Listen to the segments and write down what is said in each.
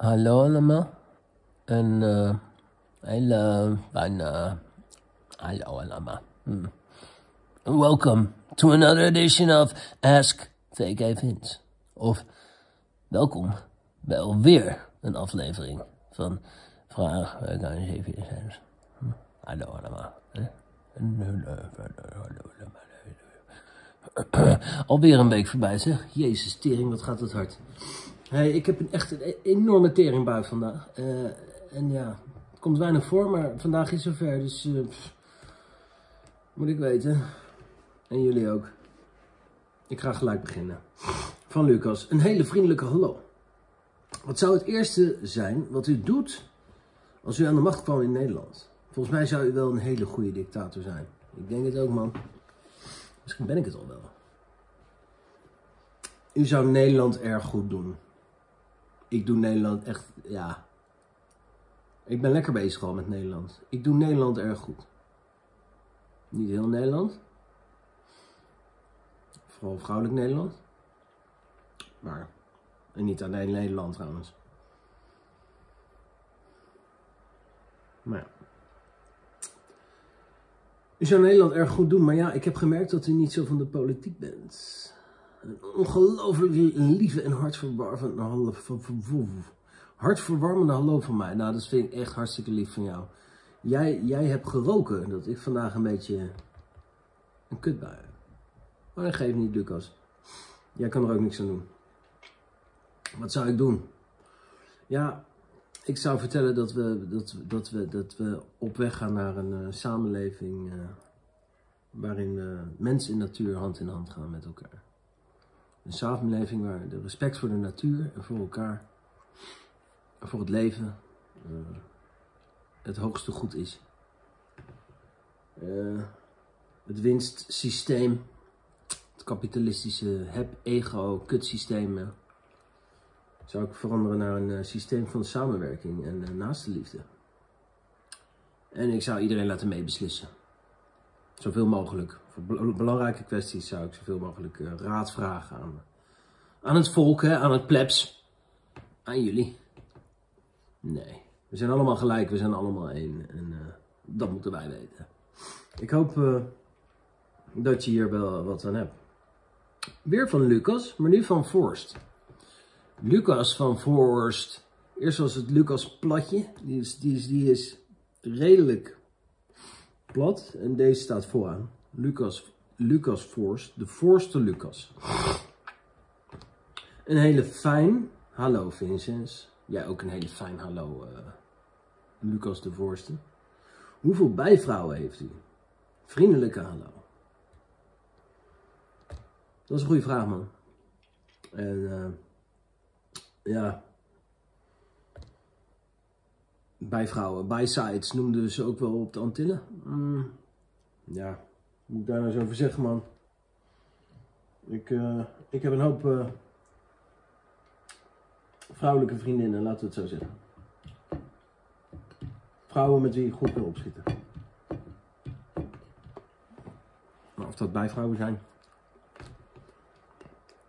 Hallo allemaal. En eh hele fijne... hallo allemaal. Hm. Welcome to another edition of Ask VK Vince. Of welkom bij alweer een aflevering van Vraag VK 7 hm. Hallo allemaal. Alweer een week voorbij zeg. Jezus, tering, wat gaat het hard. Hey, ik heb een echt een enorme teringbui vandaag. Eh, en ja, het komt weinig voor, maar vandaag is zover. Dus eh, moet ik weten. En jullie ook. Ik ga gelijk beginnen. Van Lucas. Een hele vriendelijke hallo. Wat zou het eerste zijn wat u doet als u aan de macht kwam in Nederland? Volgens mij zou u wel een hele goede dictator zijn. Ik denk het ook, man. Misschien ben ik het al wel. U zou Nederland erg goed doen. Ik doe Nederland echt, ja. Ik ben lekker bezig al met Nederland. Ik doe Nederland erg goed. Niet heel Nederland. Vooral vrouwelijk Nederland. Maar, en niet alleen Nederland trouwens. Maar ja. U zou Nederland erg goed doen, maar ja, ik heb gemerkt dat u niet zo van de politiek bent. Een ongelooflijk lieve en hartverwarmende hallo, hartverwarmende hallo van mij. Nou, dat vind ik echt hartstikke lief van jou. Jij, jij hebt geroken dat ik vandaag een beetje een kutbui heb. Maar dat geeft niet, Lucas. Jij kan er ook niks aan doen. Wat zou ik doen? Ja, ik zou vertellen dat we, dat, dat we, dat we op weg gaan naar een uh, samenleving uh, waarin uh, mens en natuur hand in hand gaan met elkaar. Een samenleving waar de respect voor de natuur en voor elkaar, voor het leven, het hoogste goed is. het winstsysteem, het kapitalistische heb-ego-kutsysteem zou ik veranderen naar een uh, systeem van samenwerking en uh, naaste liefde. En ik zou iedereen laten meebeslissen. Zoveel mogelijk. Voor belangrijke kwesties zou ik zoveel mogelijk uh, raad vragen aan, aan het volk, hè, aan het plebs. Aan jullie. Nee, we zijn allemaal gelijk, we zijn allemaal één. En dat moeten wij weten. Ik hoop dat je hier wel wat aan hebt. Weer van Lucas, maar nu van Forst. Lucas van Voorst. Eerst was het Lucas platje. Die is, die is, die is redelijk plat. En deze staat vooraan. Lucas, Lucas Forst. De voorste Lucas. Een hele fijn. Hallo Vincent. Jij ook een hele fijn hallo uh, Lucas de Voorste. Hoeveel bijvrouwen heeft u? Vriendelijke hallo. Dat is een goede vraag man. En... Uh, ja, bijvrouwen, bijsides noemden ze ook wel op de Antillen. Mm, ja, moet ik daar nou eens over zeggen, man. Ik, uh, ik heb een hoop uh, vrouwelijke vriendinnen, laten we het zo zeggen. Vrouwen met wie ik goed wil opschieten. Maar of dat bijvrouwen zijn,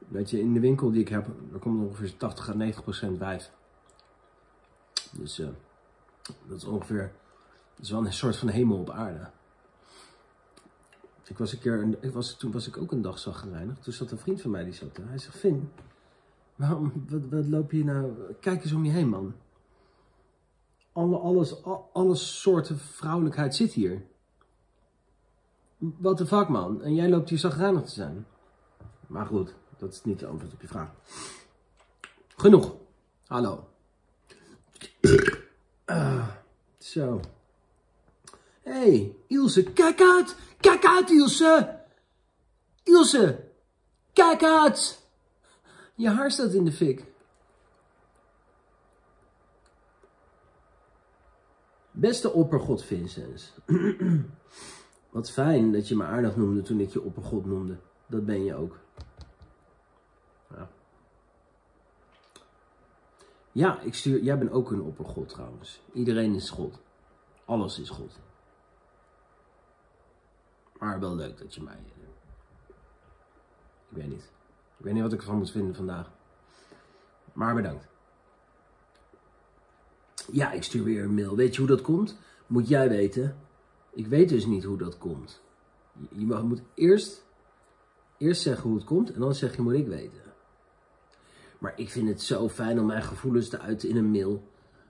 Weet je, in de winkel die ik heb, er komt ongeveer 80 à 90 procent wijf. Dus uh, dat is ongeveer, dat is wel een soort van hemel op aarde. Ik was een keer, ik was, toen was ik ook een dag zagrijnig. Toen zat een vriend van mij die zat er. Hij zegt, Vin, waarom, wat, loop je nou, kijk eens om je heen man. Alle, alles, alles soorten vrouwelijkheid zit hier. Wat de fuck man, en jij loopt hier zagrijnig te zijn. Maar goed, dat is niet de antwoord op je vraag. Genoeg. Hallo. Zo. Hé, hey, Ilse, kijk uit! Kijk uit, Ilse! Ilse, kijk uit! Je haar staat in de fik. Beste oppergod Vincent. Wat fijn dat je me aardig noemde toen ik je oppergod noemde. Dat ben je ook. Ja, ik stuur, jij bent ook een oppergod trouwens. Iedereen is God. Alles is God. Maar wel leuk dat je mij... Uh, ik weet niet. Ik weet niet wat ik ervan moet vinden vandaag. Maar bedankt. Ja, ik stuur weer een mail. Weet je hoe dat komt? Moet jij weten. Ik weet dus niet hoe dat komt. Je mag, moet eerst, eerst zeggen hoe het komt en dan zeg je moet ik weten. Maar ik vind het zo fijn om mijn gevoelens te uiten in een mail.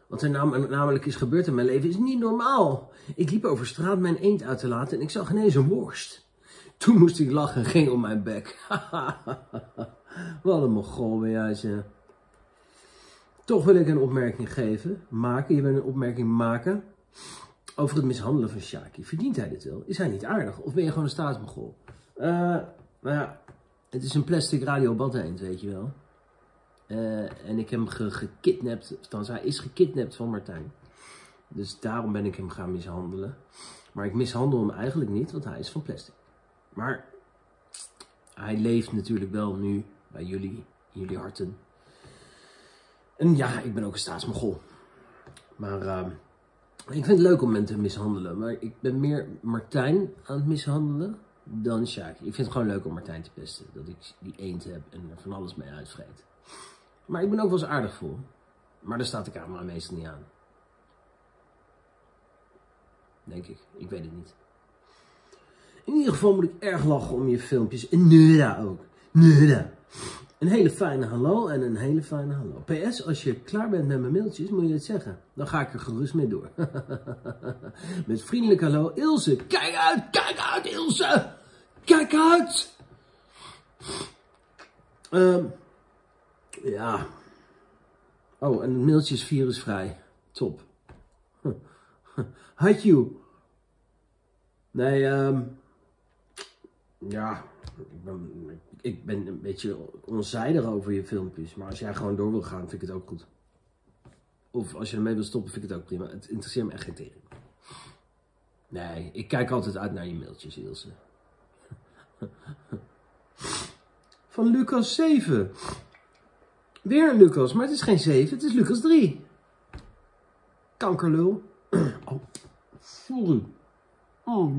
Wat er namelijk is gebeurd in mijn leven is niet normaal. Ik liep over straat mijn eend uit te laten en ik zag ineens een worst. Toen moest ik lachen en ging op mijn bek. Wat een mogol ben jij ze. Toch wil ik een opmerking geven, maken. Je wil een opmerking maken over het mishandelen van Shaki. Verdient hij dit wel? Is hij niet aardig? Of ben je gewoon een staatsmogol? Uh, nou ja, het is een plastic radio eend, weet je wel. Uh, en ik heb hem ge gekidnapt, althans hij is gekidnapt van Martijn. Dus daarom ben ik hem gaan mishandelen. Maar ik mishandel hem eigenlijk niet, want hij is van plastic. Maar hij leeft natuurlijk wel nu bij jullie, in jullie harten. En ja, ik ben ook een staatsmogol. Maar uh, ik vind het leuk om mensen te mishandelen. Maar ik ben meer Martijn aan het mishandelen dan Shaki. Ik vind het gewoon leuk om Martijn te pesten. Dat ik die eend heb en er van alles mee uitvreet. Maar ik ben ook wel eens aardig voor. Maar daar staat de camera meestal niet aan. Denk ik. Ik weet het niet. In ieder geval moet ik erg lachen om je filmpjes. En Nura ook. Nura. Een hele fijne hallo en een hele fijne hallo. PS, als je klaar bent met mijn mailtjes, moet je het zeggen. Dan ga ik er gerust mee door. met vriendelijk hallo, Ilse. Kijk uit, kijk uit, Ilse. Kijk uit. Um, ja. Oh, en het mailtje is virusvrij. Top. Had you. Nee, um, ja, ik ben, ik ben een beetje onzijdig over je filmpjes. Maar als jij gewoon door wil gaan, vind ik het ook goed. Of als je ermee wil stoppen, vind ik het ook prima. Het interesseert me echt geen tegen. Nee, ik kijk altijd uit naar je mailtjes, Ilse. Van Lucas 7. Weer een Lucas, maar het is geen 7, het is Lucas 3. Kankerlul. Oh, sorry. Oh,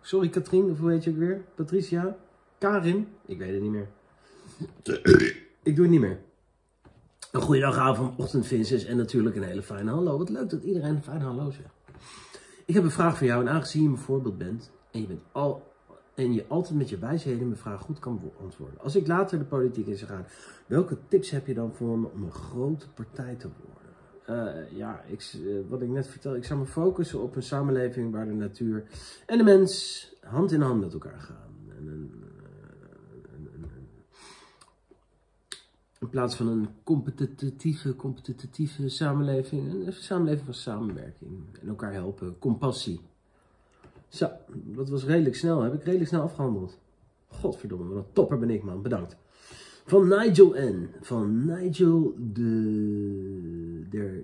Sorry Katrien, of hoe heet je ook weer? Patricia? Karin? Ik weet het niet meer. Ik doe het niet meer. Een goede dag, avond, ochtend, Vincent en natuurlijk een hele fijne hallo. Wat leuk dat iedereen een fijne hallo zegt. Ik heb een vraag voor jou en aangezien je mijn voorbeeld bent en je, bent al, en je altijd met je wijsheden mijn vraag goed kan beantwoorden. Als ik later de politiek in zou gaan, welke tips heb je dan voor me om een grote partij te worden? Uh, ja, ik, uh, wat ik net vertelde, ik zou me focussen op een samenleving waar de natuur en de mens hand in hand met elkaar gaan. En een, uh, in plaats van een competitieve, competitieve samenleving, een samenleving van samenwerking en elkaar helpen, compassie. Zo, dat was redelijk snel, heb ik redelijk snel afgehandeld. Godverdomme, wat topper ben ik man, bedankt. Van Nigel N. Van Nigel de... Der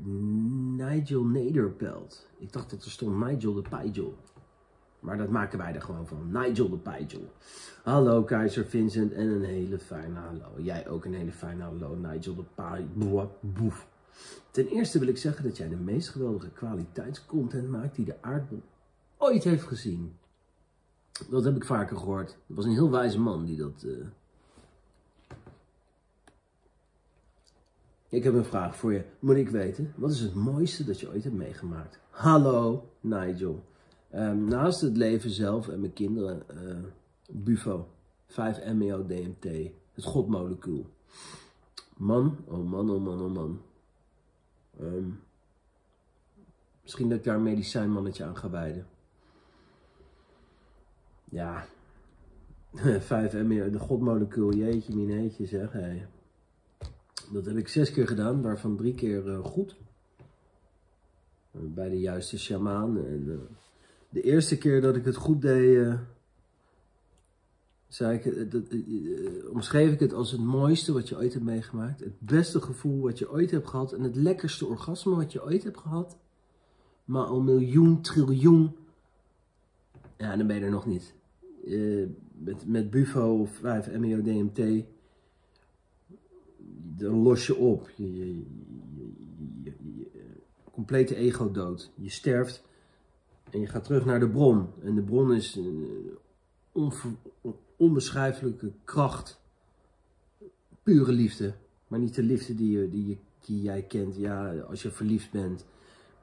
Nigel Nederpelt. Ik dacht dat er stond Nigel de Pijgel. Maar dat maken wij er gewoon van. Nigel de Pijgel. Hallo Keizer Vincent en een hele fijne hallo. Jij ook een hele fijne hallo Nigel de Pijgel. Boef. Ten eerste wil ik zeggen dat jij de meest geweldige kwaliteitscontent maakt die de aardbol ooit heeft gezien. Dat heb ik vaker gehoord. Dat was een heel wijze man die dat... Uh, Ik heb een vraag voor je. Moet ik weten, wat is het mooiste dat je ooit hebt meegemaakt? Hallo, Nigel. Um, naast het leven zelf en mijn kinderen, uh, Bufo, 5-MeO DMT, het godmolecuul. Man, oh man, oh man, oh man. Um, misschien dat ik daar een medicijnmannetje aan ga wijden. Ja, 5-MeO, de godmolecuul, jeetje, mineetje zeg. Dat heb ik zes keer gedaan, waarvan drie keer uh, goed. Bij de juiste shamaan. En, uh, de eerste keer dat ik het goed deed, zei ik, dat, omschreef ik het als het mooiste wat je ooit hebt meegemaakt. Het beste gevoel wat je ooit hebt gehad. En het lekkerste orgasme wat je ooit hebt gehad. Maar al miljoen, triljoen. Ja, dan ben je er nog niet. Met, met Bufo of 5 MEO DMT dan los je op. Je, je, complete ego dood. Je sterft en je gaat terug naar de bron. En de bron is een onbeschrijfelijke kracht. Pure liefde. Maar niet de liefde die je, die jij kent. Ja, als je verliefd bent.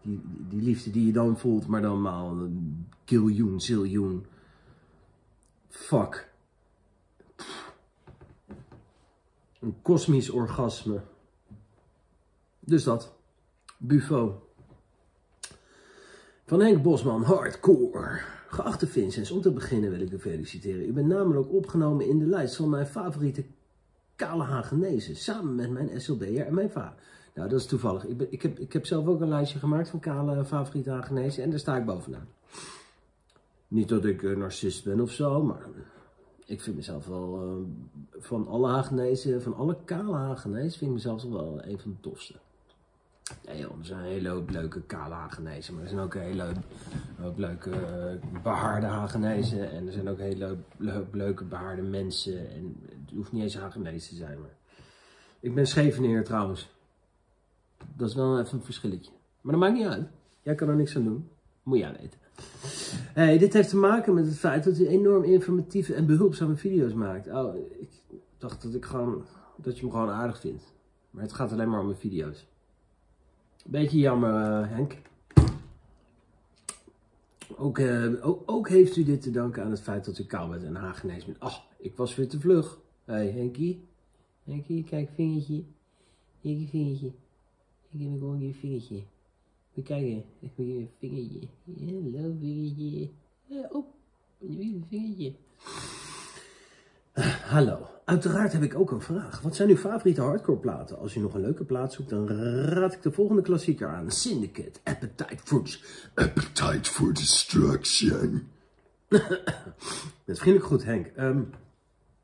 Die, die liefde die je dan voelt, maar dan maar een kiljoen, ziljoen. Fuck. Een kosmisch orgasme. Dus dat. Buffo. Van Henk Bosman, hardcore. Geachte Vincent, om te beginnen wil ik u feliciteren. U bent namelijk opgenomen in de lijst van mijn favoriete kale Hagenezen. Samen met mijn SLD'er en mijn vader. Nou, dat is toevallig. Ik, ik, heb, ik heb zelf ook een lijstje gemaakt van kale favoriete Hagenezen. En daar sta ik bovenaan. Niet dat ik een narcist ben of zo, maar ik vind mezelf wel uh, van alle Hagenezen, van alle kale Hagenezen, vind ik mezelf wel een van de tofste. Nee joh, er zijn een hele hoop leuke kale Hagenezen, maar er zijn ook hele hoop leuke uh, behaarde Hagenezen en er zijn ook hele hoop leuke behaarde mensen en het hoeft niet eens Hagenees te zijn, maar ik ben Scheveneer trouwens. Dat is wel even een verschilletje. Maar dat maakt niet uit. Jij kan er niks aan doen. Moet je aan eten. Hey, dit heeft te maken met het feit dat u enorm informatieve en behulpzame video's maakt. Oh, ik dacht dat ik gewoon, dat je me gewoon aardig vindt. Maar het gaat alleen maar om mijn video's. Beetje jammer, uh, Henk. Ook, uh, ook, heeft u dit te danken aan het feit dat u kaal bent en hagenees bent. Ach, ik was weer te vlug. Hé, hey, Henkie. Henkie, kijk, vingertje. Hier, vingertje. Ik heb gewoon je vingertje. Moet kijken, even je vingertje. Hallo vingertje. Oh, je vingertje. Hallo, uiteraard heb ik ook een vraag. Wat zijn uw favoriete hardcore platen? Als u nog een leuke plaat zoekt, dan raad ik de volgende klassieker aan. Syndicate, Appetite for, Appetite for Destruction. Met vriendelijk goed, Henk. Um,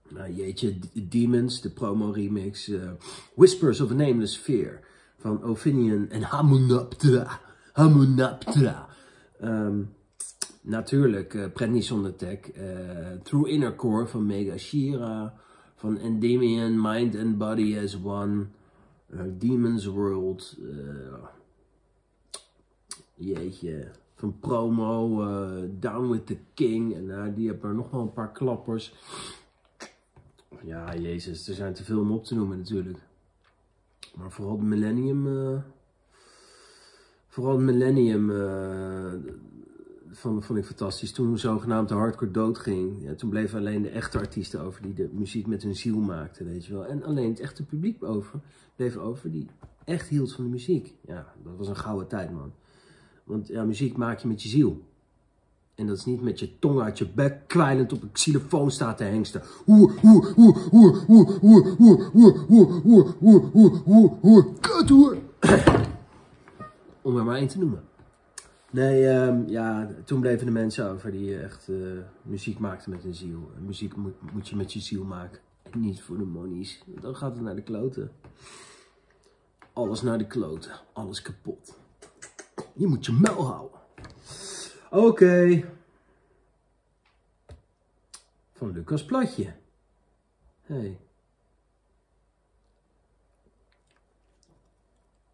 nou jeetje, Demons, de promo remix. Uh, Whispers of a Nameless Fear van Ophinion en Hamunaptra. Hamunaptra. Um, natuurlijk, uh, tech. Uh, True Inner Core van Mega Shira. Van Endymion, Mind and Body as One. Uh, Demon's World. Uh, jeetje. Van Promo. Uh, Down with the King. En uh, die hebben er nog wel een paar klappers. Ja, jezus. Er zijn te veel om op te noemen natuurlijk. Maar vooral de Millennium. Uh, vooral het Millennium. Uh, vond, vond ik fantastisch. Toen zogenaamd de hardcore doodging. Ja, toen bleven alleen de echte artiesten over die de muziek met hun ziel maakten, weet je wel. En alleen het echte publiek over, bleef over die echt hield van de muziek. Ja, dat was een gouden tijd, man. Want ja, muziek maak je met je ziel. En dat is niet met je tong uit je bek kwijlend op een xylofoon staat te hengsten. Om er maar één te noemen. Nee, um, ja, toen bleven de mensen over die echt uh, muziek maakten met hun ziel. muziek moet, moet je met je ziel maken. En niet voor de monies. Dan gaat het naar de kloten. Alles naar de kloten. Alles kapot. Je moet je muil houden. Oké. Van Lucas Platje. Hey.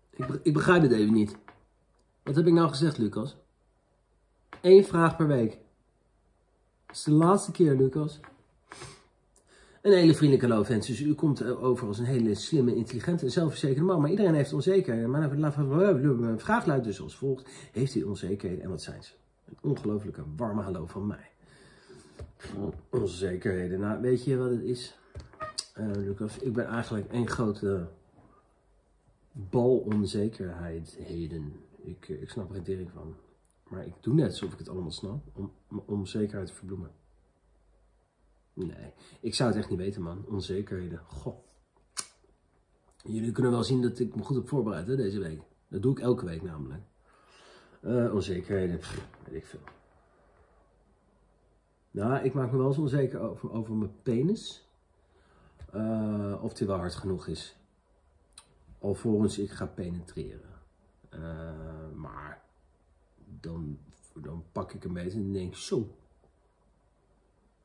Ik, ik begrijp het even niet. Wat heb ik nou gezegd, Lucas? Eén vraag per week. Dat is de laatste keer, Lucas. Een hele vriendelijke fans. Dus u komt over als een hele slimme, intelligente en zelfverzekerde man. Maar iedereen heeft onzekerheden. Maar vraag luidt dus als volgt. Heeft u onzekerheden en wat zijn ze? Een ongelofelijke warme hallo van mij. Onzekerheden. Nou, weet je wat het is? Uh, Lucas, ik ben eigenlijk één grote bal onzekerheidheden. Ik, ik snap er geen van. Maar ik doe net alsof ik het allemaal snap, om, om onzekerheid te verbloemen. Nee, ik zou het echt niet weten, man. Onzekerheden. Goh. Jullie kunnen wel zien dat ik me goed heb voorbereid hè, deze week. Dat doe ik elke week namelijk. Uh, onzekerheden, weet ik veel. Nou, ik maak me wel eens onzeker over, over mijn penis. Uh, of die wel hard genoeg is. Alvorens ik ga penetreren. Uh, maar dan, dan pak ik een beetje en denk zo.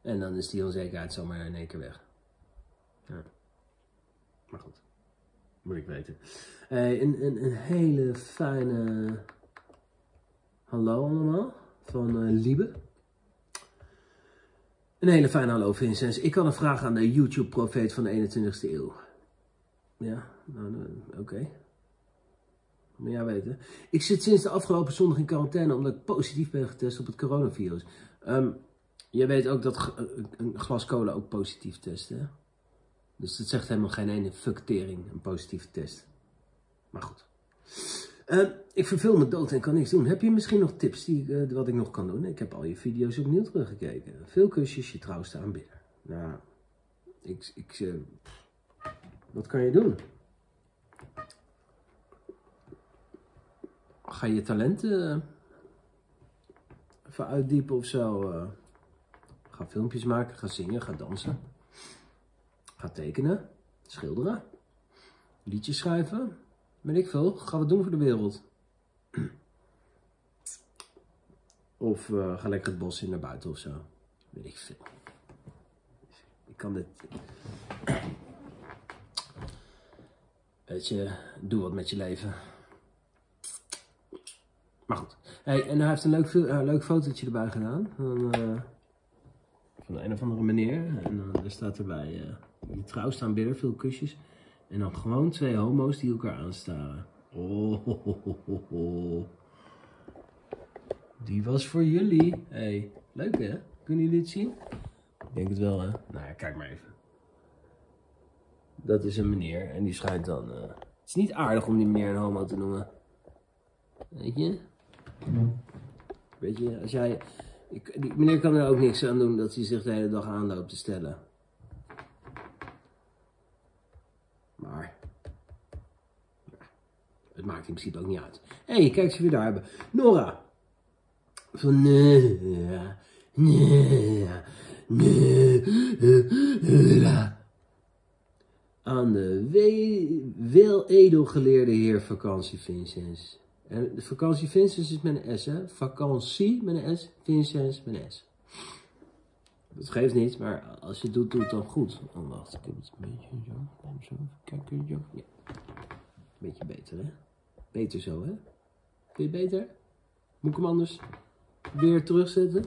En dan is die onzekerheid zomaar in één keer weg. Ja. Maar goed, moet ik weten. Een, een, een hele fijne hallo allemaal van uh, Liebe. Een hele fijne hallo Vincent. Ik had een vraag aan de YouTube-profeet van de 21ste eeuw. Ja, nou, oké. Okay. Maar ja, weten. Ik zit sinds de afgelopen zondag in quarantaine omdat ik positief ben getest op het coronavirus. Um, je weet ook dat een glas cola ook positief test, hè? Dus dat zegt helemaal geen ene fucktering, een positieve test. Maar goed. Uh, ik verveel me dood en kan niks doen. Heb je misschien nog tips die, uh, wat ik nog kan doen? Ik heb al je video's opnieuw teruggekeken. Veel kusjes, je trouwste aanbidder. Nou, ik, ik, uh, wat kan je doen? Ga je talenten eh, even uitdiepen of zo? ga filmpjes maken, ga zingen, ga dansen. Ga tekenen, schilderen, liedjes schrijven. Weet ik veel, ga wat doen voor de wereld. Of uh, ga lekker het bos in naar buiten of zo. Weet ik veel. Ik kan dit. Weet je, doe wat met je leven. Maar goed. Hey, en hij heeft een leuk, uh, leuk fotootje erbij gedaan. Van, uh, van een of andere meneer. En er staat erbij: je trouw staan binnen, veel kusjes. En dan gewoon twee homo's die elkaar aanstaren. Oh, ho, Die was voor jullie. hey, leuk hè? Kunnen jullie dit zien? Ik denk het wel hè? Nou ja, kijk maar even. Dat is een meneer en die schijnt dan... Uh... Het is niet aardig om die meneer een homo te noemen. Weet je? Weet je, als jij... Ik, die meneer kan er ook niks aan doen dat hij zich de hele dag aanloopt te stellen. Maar het maakt in principe ook niet uit. Hé, hey, kijk eens wie we daar hebben. Nora. Van Nora. Nora. Nora. Aan de wel edelgeleerde heer vakantie Vincent. En vakantie Vincent is met een S, hè? Vakantie met een S, Vincent met een S. Dat geeft niet, maar als je het doet, doe het dan goed. Oh, wacht, ik heb het een beetje zo. Zo, kijken, zo. Ja. Beetje beter, hè? Beter zo, hè? Vind je beter? Moet ik hem anders weer terugzetten?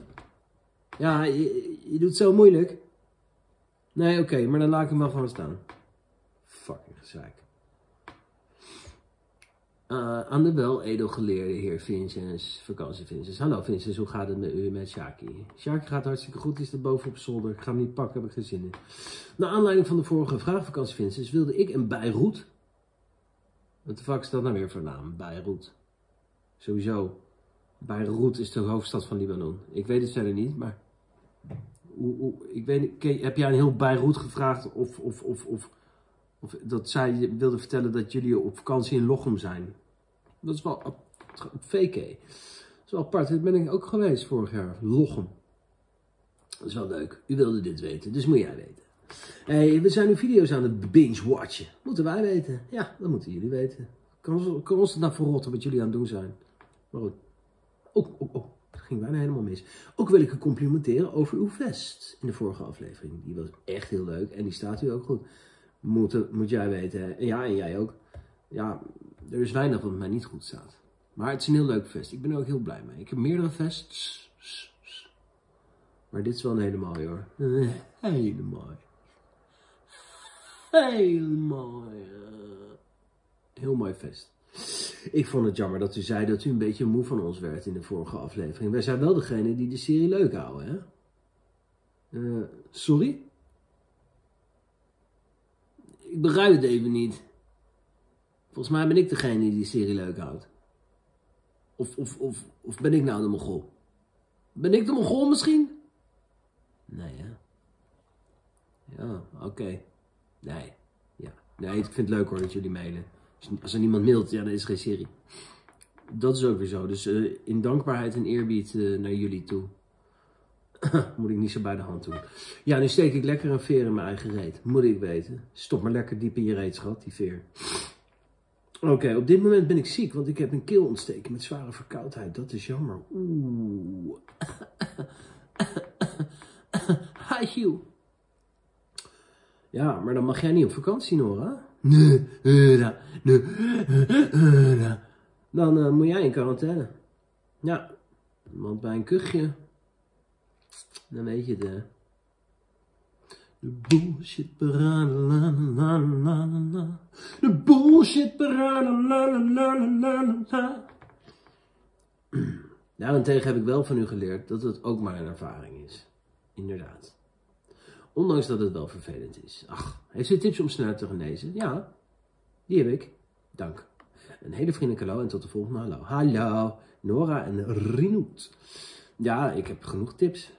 Ja, je, je doet het zo moeilijk. Nee, oké, maar dan laat ik hem wel gewoon staan. Fucking gezeik. Uh, aan de wel edelgeleerde heer Vincent, vakantie Vincent. Hallo Vincent, hoe gaat het met u met Shaki? Shaki gaat hartstikke goed, is er boven op zolder. Ik ga hem niet pakken, heb ik geen zin in. Naar aanleiding van de vorige vraag, vakantie Vincent, wilde ik een Beirut. Wat de fuck is dat nou weer voor naam? Beirut. Sowieso. Beirut is de hoofdstad van Libanon. Ik weet het verder niet, maar... Hoe, ik weet, heb jij een heel Beirut gevraagd of, of, of, of, of dat zij wilde vertellen dat jullie op vakantie in Lochem zijn? Dat is wel op, VK. Dat is wel apart. Dat ben ik ook geweest vorig jaar. Lochem. Dat is wel leuk. U wilde dit weten, dus moet jij weten. Hey, we zijn nu video's aan het binge-watchen. Moeten wij weten? Ja, dat moeten jullie weten. Kan, ons het nou verrotten wat jullie aan het doen zijn? Maar goed. Oh, oh. Dat ging bijna helemaal mis. Ook wil ik u complimenteren over uw vest in de vorige aflevering. Die was echt heel leuk en die staat u ook goed. Moet, moet jij weten. En ja, en jij ook. Ja, er is weinig wat mij niet goed staat. Maar het is een heel leuk vest. Ik ben er ook heel blij mee. Ik heb meerdere vests. Maar dit is wel een hele mooie hoor. Hele mooie. Heel mooi. Heel mooi vest. Ik vond het jammer dat u zei dat u een beetje moe van ons werd in de vorige aflevering. Wij zijn wel degene die de serie leuk houden, hè? Uh, sorry? Ik begrijp het even niet. Volgens mij ben ik degene die die serie leuk houdt. Of, of, of, of ben ik nou de mogol? Ben ik de mogol misschien? Nee, hè? Ja, oké. Nee. Ja. Nee, ik vind het leuk hoor dat jullie mailen. Als er niemand mailt, ja, dan is er geen serie. Dat is ook weer zo. Dus uh, in dankbaarheid en eerbied uh, naar jullie toe. Moet ik niet zo bij de hand doen. Ja, nu steek ik lekker een veer in mijn eigen reet. Moet ik weten. Stop maar lekker diep in je reet, schat, die veer. Oké, op dit moment ben ik ziek, want ik heb een keelontsteking met zware verkoudheid. Dat is jammer. Oeh. Hi, Hugh. Ja, maar dan mag jij niet op vakantie, Nora. Dan uh, moet jij in quarantaine. Ja, want bij een kuchje, dan weet je het. De bullshit parade, la la la la la. De bullshit parade, la la la la la Daarentegen heb ik wel van u geleerd dat het ook maar een ervaring is. Inderdaad. Ondanks dat het wel vervelend is. Ach, heeft u tips om sneller te genezen? Ja, die heb ik. Dank. Een hele vriendelijke hallo en tot de volgende hallo. Hallo, Nora en Rinoet. Ja, ik heb genoeg tips.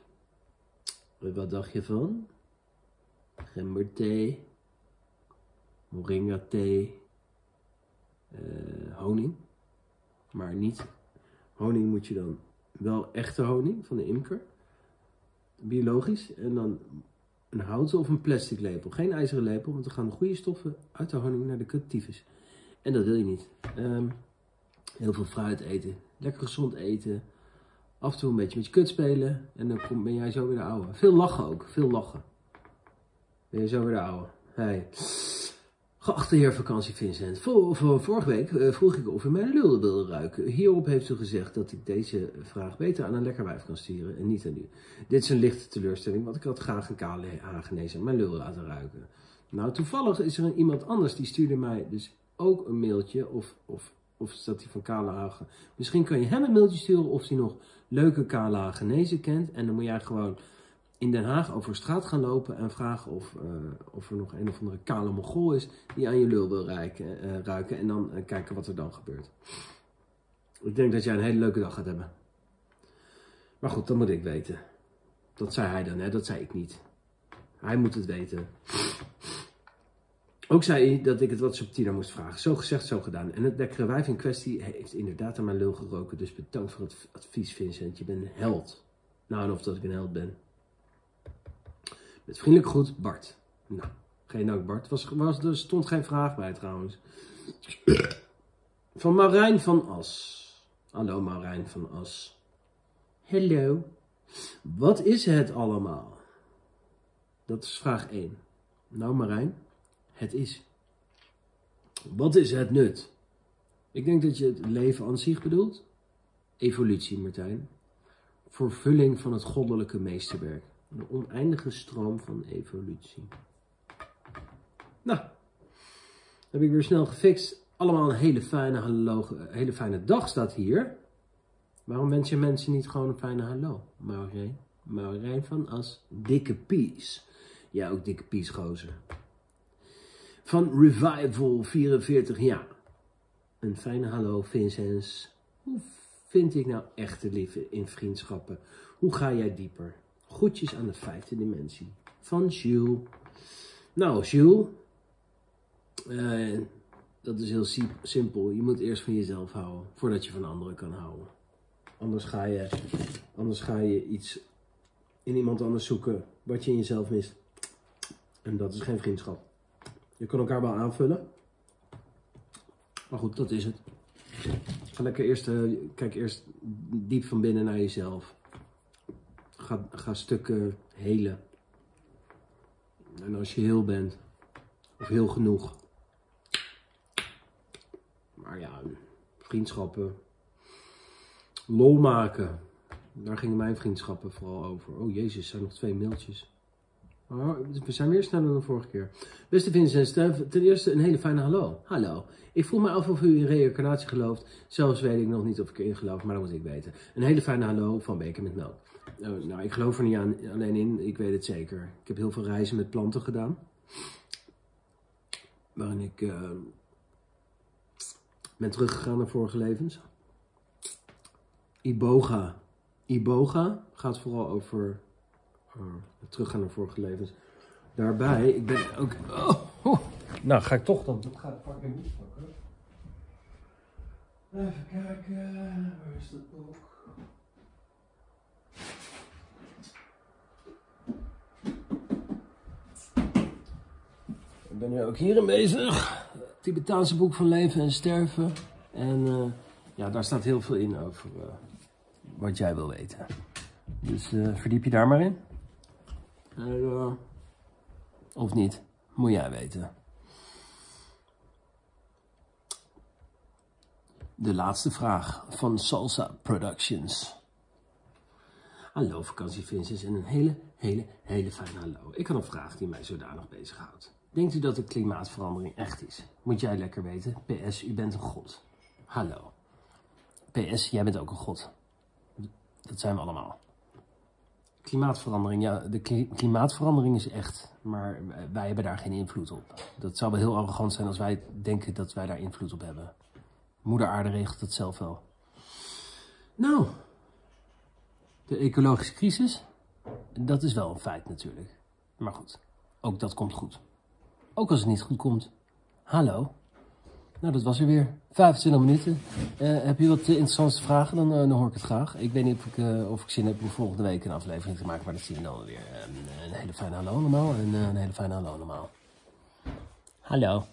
Wat dacht je van? Gemberthee, moringa thee, uh, honing. Maar niet, honing moet je dan wel echte honing van de imker. Biologisch. En dan een houten of een plastic lepel. Geen ijzeren lepel, want er gaan goede stoffen uit de honing naar de cultivus. En dat wil je niet. Um, heel veel fruit eten. Lekker gezond eten. Af en toe een beetje met je kut spelen. En dan ben jij zo weer de oude. Veel lachen ook. Veel lachen. Zo weer de oude. Hey. Geachte heer vakantie Vincent, vorige week uh, vroeg ik of u mijn lul wilde ruiken. Hierop heeft u gezegd dat ik deze vraag beter aan een lekker wijf kan sturen en niet aan u. Dit is een lichte teleurstelling, want ik had graag een kale hagenees mijn lul laten ruiken. Nou, toevallig is er iemand anders die stuurde mij dus ook een mailtje, of, of, of staat hij van Kale Hagen. Misschien kan je hem een mailtje sturen of hij nog leuke Kale Hagenezen kent. En dan moet jij gewoon in Den Haag over straat gaan lopen en vragen of, uh, of er nog een of andere kale mogol is die aan je lul wil ruiken. Uh, ruiken en dan uh, kijken wat er dan gebeurt. Ik denk dat jij een hele leuke dag gaat hebben. Maar goed, dat moet ik weten. Dat zei hij dan, hè? dat zei ik niet. Hij moet het weten. Ook zei hij dat ik het wat subtieler moest vragen. Zo gezegd, zo gedaan. En het lekkere wijf in kwestie heeft inderdaad aan mijn lul geroken. Dus bedankt voor het advies, Vincent. Je bent een held. Nou, en of dat ik een held ben. Met vriendelijk groet, Bart. Nou, geen dank Bart. Was, was, er stond geen vraag bij trouwens. Van Marijn van As. Hallo Marijn van As. Hallo. Wat is het allemaal? Dat is vraag 1. Nou Marijn, het is. Wat is het nut? Ik denk dat je het leven aan zich bedoelt. Evolutie, Martijn. Vervulling van het goddelijke meesterwerk. Een oneindige stroom van evolutie. Nou, heb ik weer snel gefixt. Allemaal een hele fijne, hallo, hele fijne dag staat hier. Waarom wens je mensen niet gewoon een fijne hallo? Maureen, Maureen van As, dikke pies. Ja, ook dikke pies, gozer. Van Revival 44 jaar. Een fijne hallo, Vincent. Hoe vind ik nou echte liefde in vriendschappen? Hoe ga jij dieper? Groetjes aan de vijfde dimensie. Van Jules. Nou, Jules. Uh, dat is heel simpel. Je moet eerst van jezelf houden. Voordat je van anderen kan houden. Anders ga je, anders ga je iets in iemand anders zoeken. Wat je in jezelf mist. En dat is geen vriendschap. Je kan elkaar wel aanvullen. Maar goed, dat is het. Ga lekker eerst, uh, kijk eerst diep van binnen naar jezelf. Ga, ga stukken helen. En als je heel bent, of heel genoeg. Maar ja, vriendschappen. Lol maken. Daar gingen mijn vriendschappen vooral over. Oh jezus, er zijn nog twee mailtjes. Oh, we zijn weer sneller dan de vorige keer. Beste Vincent, ten eerste een hele fijne hallo. Hallo. Ik voel me af of u in reïncarnatie gelooft. Zelfs weet ik nog niet of ik erin geloof, maar dat moet ik weten. Een hele fijne hallo van Beker met Melk. Oh, nou, ik geloof er niet aan, alleen in, ik weet het zeker. Ik heb heel veel reizen met planten gedaan. Waarin ik uh, ben teruggegaan naar vorige levens. Iboga. Iboga gaat vooral over uh, teruggaan naar vorige levens. Daarbij, ik ben ook... Oh, Nou, ga ik toch dan... Dat ga ik pakken niet pakken. Even kijken, waar is dat boek? Ik ben nu ook hierin bezig. Het Tibetaanse boek van leven en sterven. En uh, ja, daar staat heel veel in over uh, wat jij wil weten. Dus uh, verdiep je daar maar in. of niet, moet jij weten. De laatste vraag van Salsa Productions. Hallo vakantievincents en een hele, hele, hele fijne hallo. Ik had een vraag die mij zodanig bezighoudt. Denkt u dat de klimaatverandering echt is? Moet jij lekker weten. PS, u bent een god. Hallo. PS, jij bent ook een god. Dat zijn we allemaal. Klimaatverandering, ja, de klimaatverandering is echt, maar wij hebben daar geen invloed op. Dat zou wel heel arrogant zijn als wij denken dat wij daar invloed op hebben. Moeder aarde regelt het zelf wel. Nou, de ecologische crisis, dat is wel een feit natuurlijk. Maar goed, ook dat komt goed. Ook als het niet goed komt. Hallo. Nou, dat was er weer. 25 minuten. Uh, heb je wat uh, interessante vragen, dan, uh, dan, hoor ik het graag. Ik weet niet of ik, of ik zin heb om volgende week een aflevering te maken, maar dat zien we dan weer. een hele fijne hallo allemaal en een hele fijne hallo allemaal. Hallo.